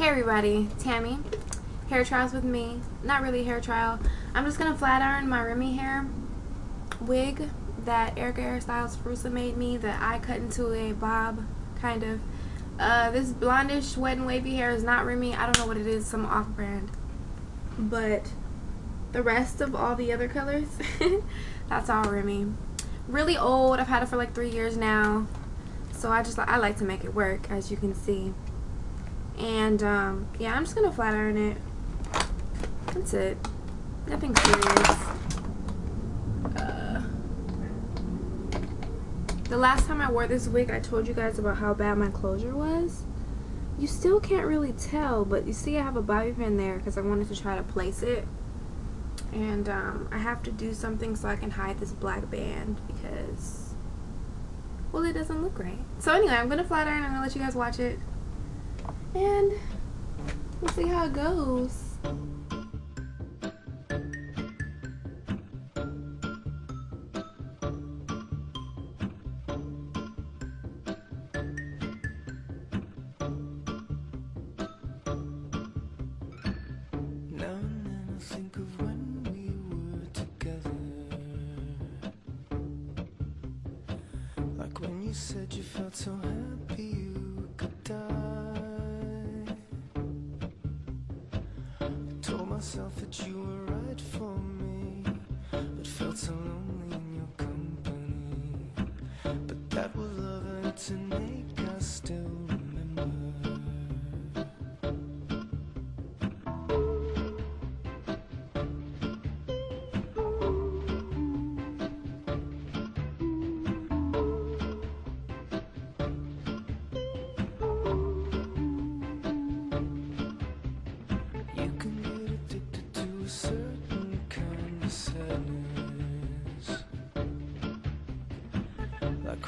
Hey everybody, Tammy. Hair trials with me. Not really hair trial. I'm just gonna flat iron my Remy hair wig that Erica Hairstyles Frusa made me that I cut into a bob, kind of. Uh, this blondish, wet and wavy hair is not Remy. I don't know what it is, some off-brand. But the rest of all the other colors, that's all Remy. Really old. I've had it for like three years now. So I just I like to make it work, as you can see. And um, yeah, I'm just gonna flat iron it. That's it. Nothing serious. Uh, the last time I wore this wig, I told you guys about how bad my closure was. You still can't really tell, but you see I have a bobby pin there because I wanted to try to place it. And um, I have to do something so I can hide this black band because, well, it doesn't look right. So anyway, I'm going to flat iron. I'm going to let you guys watch it and we'll see how it goes. When you said you felt so happy myself that you were right for me But felt so lonely in your company. But that was love and to make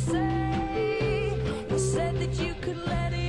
say. You said that you could let it